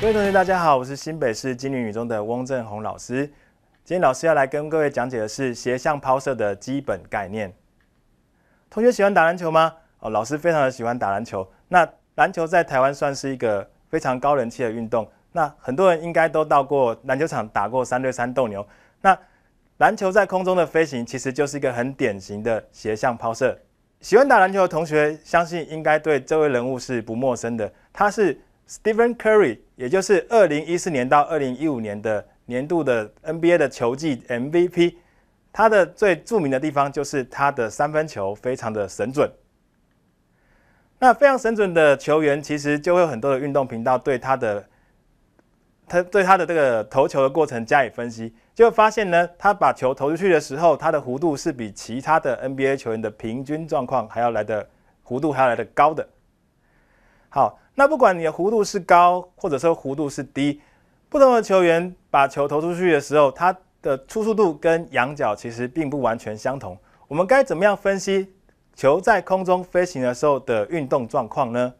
各位同学，大家好，我是新北市金女女中的翁正宏老师。今天老师要来跟各位讲解的是斜向抛射的基本概念。同学喜欢打篮球吗？哦，老师非常的喜欢打篮球。那篮球在台湾算是一个非常高人气的运动。那很多人应该都到过篮球场打过三对三斗牛。那篮球在空中的飞行其实就是一个很典型的斜向抛射。喜欢打篮球的同学，相信应该对这位人物是不陌生的。他是 Stephen Curry，也就是二零一四年到二零一五年的年度的 NBA 的球季 MVP。他的最著名的地方就是他的三分球非常的神准。那非常神准的球员，其实就会有很多的运动频道对他的他对他的这个投球的过程加以分析，就会发现呢，他把球投出去的时候，他的弧度是比其他的 NBA 球员的平均状况还要来的弧度还要来的高的。好，那不管你的弧度是高，或者说弧度是低，不同的球员把球投出去的时候，他的初速度跟仰角其实并不完全相同。我们该怎么样分析球在空中飞行的时候的运动状况呢？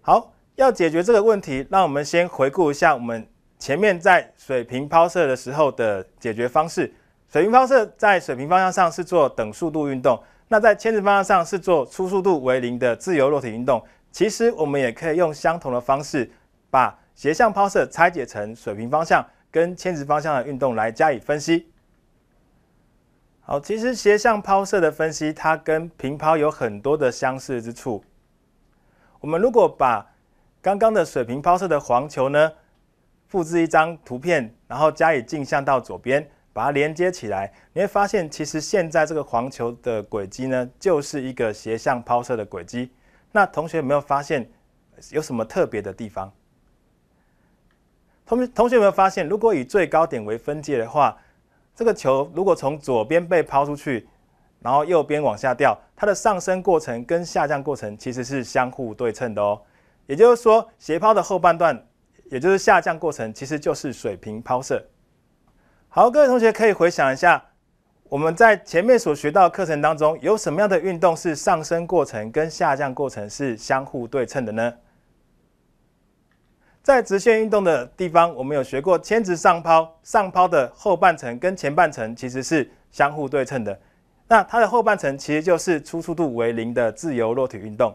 好。要解决这个问题，让我们先回顾一下我们前面在水平抛射的时候的解决方式。水平抛射在水平方向上是做等速度运动，那在牵直方向上是做初速度为零的自由落体运动。其实我们也可以用相同的方式，把斜向抛射拆解成水平方向跟牵直方向的运动来加以分析。好，其实斜向抛射的分析，它跟平抛有很多的相似之处。我们如果把刚刚的水平抛射的黄球呢，复制一张图片，然后加以镜像到左边，把它连接起来，你会发现，其实现在这个黄球的轨迹呢，就是一个斜向抛射的轨迹。那同学有没有发现有什么特别的地方？同学同学有没有发现，如果以最高点为分界的话，这个球如果从左边被抛出去，然后右边往下掉，它的上升过程跟下降过程其实是相互对称的哦。也就是说，斜抛的后半段，也就是下降过程，其实就是水平抛射。好，各位同学可以回想一下，我们在前面所学到课程当中，有什么样的运动是上升过程跟下降过程是相互对称的呢？在直线运动的地方，我们有学过牵直上抛，上抛的后半程跟前半程其实是相互对称的。那它的后半程其实就是初速度为零的自由落体运动。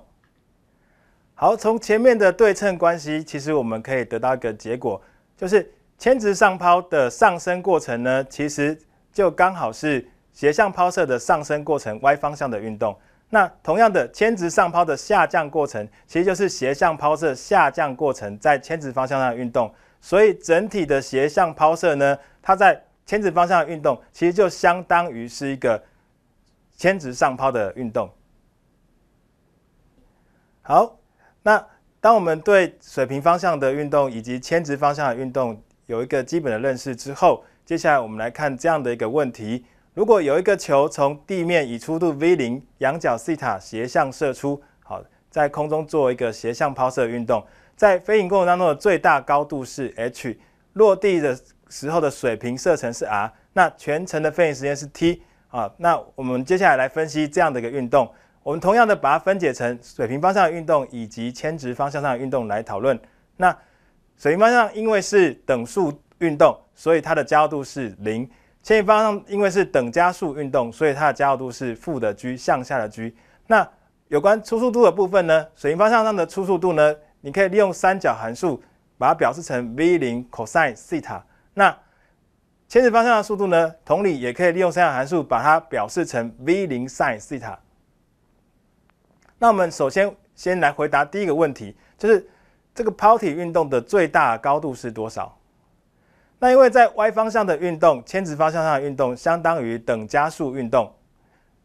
好，从前面的对称关系，其实我们可以得到一个结果，就是牵直上抛的上升过程呢，其实就刚好是斜向抛射的上升过程 y 方向的运动。那同样的，牵直上抛的下降过程，其实就是斜向抛射下降过程在牵直方向上运动。所以整体的斜向抛射呢，它在牵直方向的运动，其实就相当于是一个牵直上抛的运动。好。那当我们对水平方向的运动以及牵直方向的运动有一个基本的认识之后，接下来我们来看这样的一个问题：如果有一个球从地面以初度 v 零仰角西塔斜向射出，好，在空中做一个斜向抛射运动，在飞行过程当中的最大高度是 h，落地的时候的水平射程是 r，那全程的飞行时间是 t，啊，那我们接下来来分析这样的一个运动。我们同样的把它分解成水平方向的运动以及牵直方向上的运动来讨论。那水平方向因为是等速运动，所以它的加速度是零；牵引方向因为是等加速运动，所以它的加速度是负的 g 向下的 g。那有关初速度的部分呢？水平方向上的初速度呢？你可以利用三角函数把它表示成 v 零 cosine 西塔。那牵直方向的速度呢？同理也可以利用三角函数把它表示成 v 零 sin 西塔。那我们首先先来回答第一个问题，就是这个抛体运动的最大高度是多少？那因为在 y 方向的运动，牵直方向上的运动相当于等加速运动。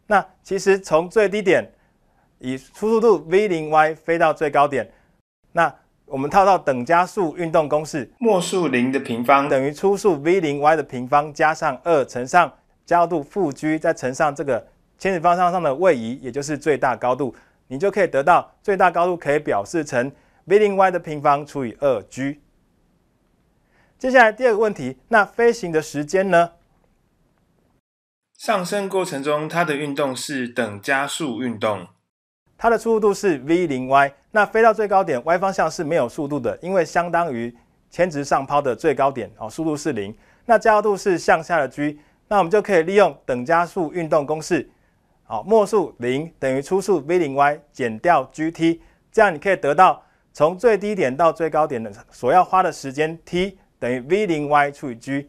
那其实从最低点以初速度 v 零 y 飞到最高点，那我们套到等加速运动公式，末速零的平方等于初速 v 零 y 的平方加上二乘上加速度负 g 再乘上这个牵直方向上的位移，也就是最大高度。你就可以得到最大高度可以表示成 v 零 y 的平方除以二 g。接下来第二个问题，那飞行的时间呢？上升过程中它的运动是等加速运动，它的初速度是 v 零 y，那飞到最高点 y 方向是没有速度的，因为相当于铅值上抛的最高点哦，速度是零。那加速度是向下的 g，那我们就可以利用等加速运动公式，好，末速零等于初速 v 零 y 减掉 gt，这样你可以得到从最低点到最高点的所要花的时间 t 等于 v 零 y 除以 g。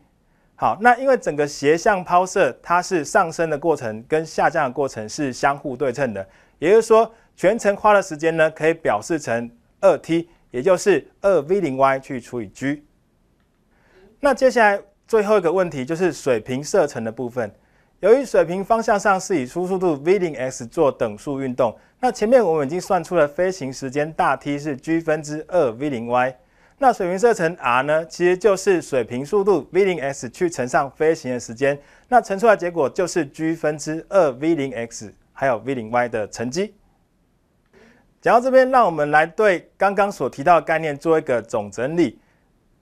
好，那因为整个斜向抛射它是上升的过程跟下降的过程是相互对称的，也就是说全程花的时间呢可以表示成二 t，也就是二 v 零 y 去除以 g。那接下来。最后一个问题就是水平射程的部分。由于水平方向上是以初速度 v 零 x 做等速运动，那前面我们已经算出了飞行时间大 T 是 g 分之二 v 零 y，那水平射程 r 呢，其实就是水平速度 v 零 x 去乘上飞行的时间，那乘出来结果就是 g 分之二 v 零 x 还有 v 零 y 的乘积。讲到这边，让我们来对刚刚所提到的概念做一个总整理。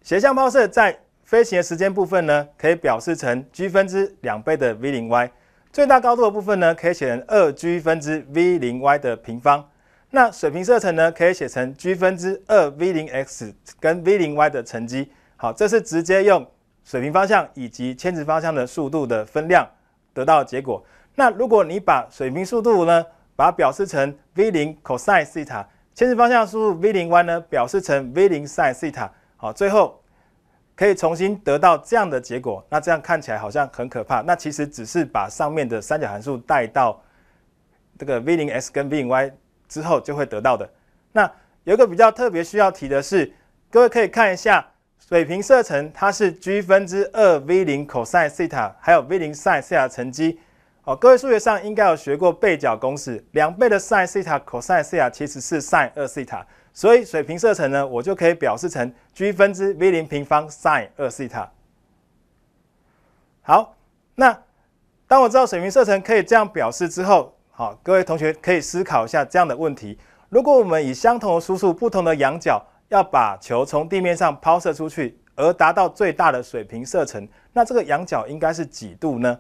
斜向抛射在飞行的时间部分呢，可以表示成 g 分之两倍的 v 零 y，最大高度的部分呢，可以写成二 g 分之 v 零 y 的平方。那水平射程呢，可以写成 g 分之二 v 零 x 跟 v 零 y 的乘积。好，这是直接用水平方向以及牵值方向的速度的分量得到结果。那如果你把水平速度呢，把它表示成 v 零 cosine 西塔，牵值方向速度 v 零 y 呢，表示成 v 零 sin 西塔。好，最后。可以重新得到这样的结果，那这样看起来好像很可怕。那其实只是把上面的三角函数带到这个 v 零 x 跟 v 零 y 之后就会得到的。那有一个比较特别需要提的是，各位可以看一下水平射程，它是 g 分之二 v 零 cos 西塔，还有 v 零 sin 西塔乘积。哦，各位数学上应该有学过倍角公式，两倍的 sin 西塔 cos 西塔其实是 sin 二西塔。所以水平射程呢，我就可以表示成 g 分之 v 零平方 sin 二西塔。好，那当我知道水平射程可以这样表示之后，好，各位同学可以思考一下这样的问题：如果我们以相同的输出、不同的仰角，要把球从地面上抛射出去，而达到最大的水平射程，那这个仰角应该是几度呢？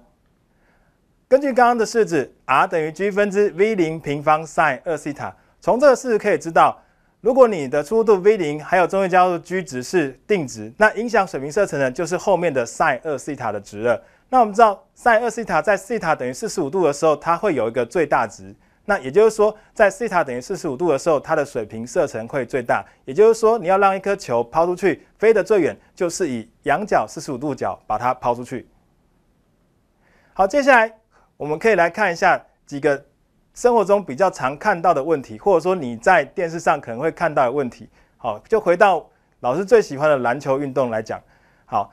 根据刚刚的式子，r 等于 g 分之 v 零平方 sin 二西塔，从这个式子可以知道。如果你的出度 v 零还有中位加速度 g 值是定值，那影响水平射程呢，就是后面的 sin 二西塔的值了。那我们知道 sin 二西塔在西塔等于四十五度的时候，它会有一个最大值。那也就是说，在西塔等于四十五度的时候，它的水平射程会最大。也就是说，你要让一颗球抛出去，飞得最远，就是以仰角四十五度角把它抛出去。好，接下来我们可以来看一下几个。生活中比较常看到的问题，或者说你在电视上可能会看到的问题，好，就回到老师最喜欢的篮球运动来讲。好，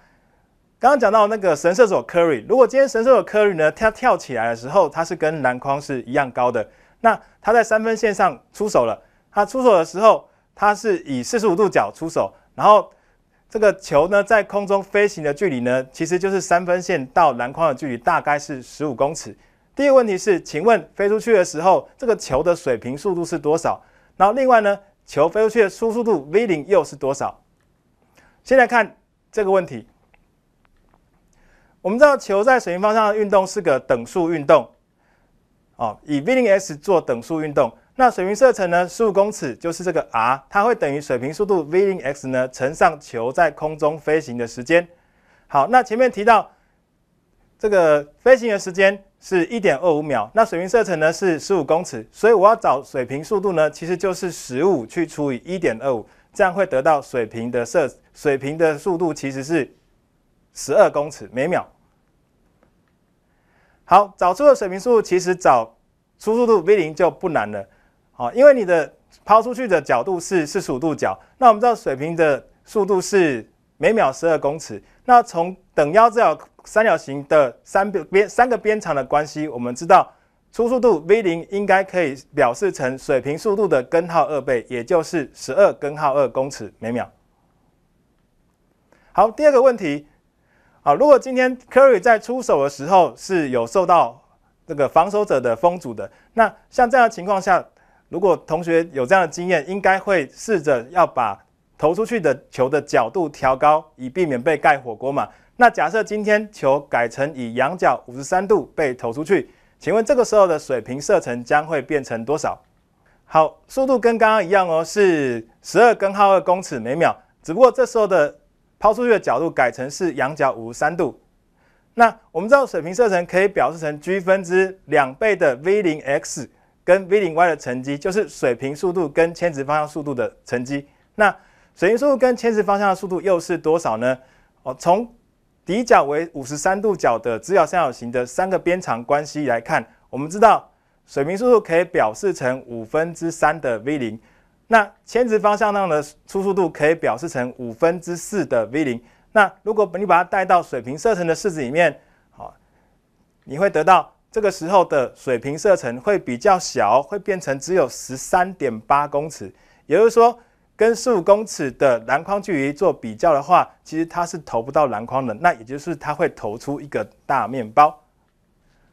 刚刚讲到那个神射手 Curry，如果今天神射手 Curry 呢，他跳起来的时候，他是跟篮筐是一样高的，那他在三分线上出手了，他出手的时候，他是以四十五度角出手，然后这个球呢在空中飞行的距离呢，其实就是三分线到篮筐的距离，大概是十五公尺。第一个问题是，请问飞出去的时候，这个球的水平速度是多少？然后另外呢，球飞出去的初速度 v 零又是多少？先来看这个问题。我们知道球在水平方向的运动是个等速运动，哦，以 v 零 x 做等速运动。那水平射程呢，十五公尺就是这个 r，它会等于水平速度 v 零 x 呢乘上球在空中飞行的时间。好，那前面提到这个飞行的时间。是一点二五秒，那水平射程呢是十五公尺，所以我要找水平速度呢，其实就是十五去除以一点二五，这样会得到水平的射水平的速度其实是十二公尺每秒。好，找出了水平速度，其实找初速度 v 零就不难了，好，因为你的抛出去的角度是四十五度角，那我们知道水平的速度是每秒十二公尺，那从等腰这条。三角形的三边三个边长的关系，我们知道初速度 v 零应该可以表示成水平速度的根号二倍，也就是十二根号二公尺每秒。好，第二个问题，好，如果今天 Curry 在出手的时候是有受到这个防守者的封阻的，那像这样的情况下，如果同学有这样的经验，应该会试着要把投出去的球的角度调高，以避免被盖火锅嘛。那假设今天球改成以仰角五十三度被投出去，请问这个时候的水平射程将会变成多少？好，速度跟刚刚一样哦，是十二根号二公尺每秒，只不过这时候的抛出去的角度改成是仰角五十三度。那我们知道水平射程可以表示成 g 分之两倍的 v 零 x 跟 v 零 y 的乘积，就是水平速度跟牵直方向速度的乘积。那水平速度跟牵直方向的速度又是多少呢？哦，从底角为五十三度角的直角三角形的三个边长关系来看，我们知道。水平速度可以表示成五分之三的 v 零，那牵直方向上的初速度可以表示成五分之四的 v 零。那如果你把它带到水平射程的式子里面，好，你会得到这个时候的水平射程会比较小，会变成只有十三点八公尺。也就是说，跟十五公尺的篮筐距离做比较的话，其实它是投不到篮筐的。那也就是它会投出一个大面包。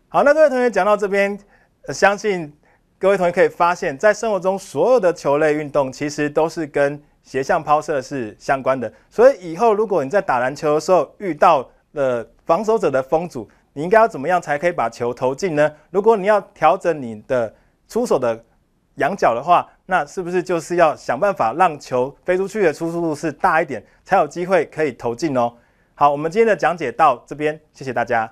好，那各位同学讲到这边。相信各位同学可以发现，在生活中所有的球类运动其实都是跟斜向抛射是相关的。所以以后如果你在打篮球的时候遇到了防守者的封阻，你应该要怎么样才可以把球投进呢？如果你要调整你的出手的仰角的话，那是不是就是要想办法让球飞出去的初速度是大一点，才有机会可以投进哦？好，我们今天的讲解到这边，谢谢大家。